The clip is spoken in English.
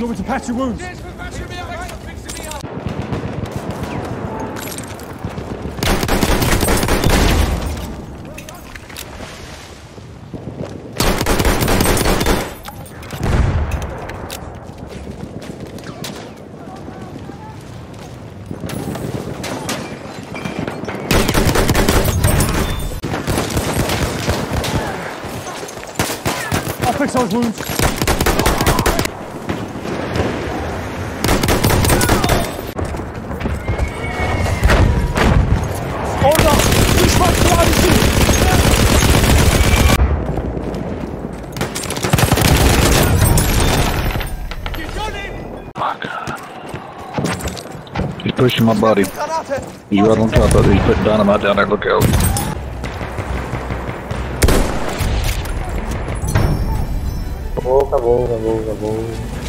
you want me to patch your wounds? I'll fix those wounds. He's pushing my body. He's right on top of it. He's putting dynamite down there. Look out. Acabou, acabou, acabou, acabou.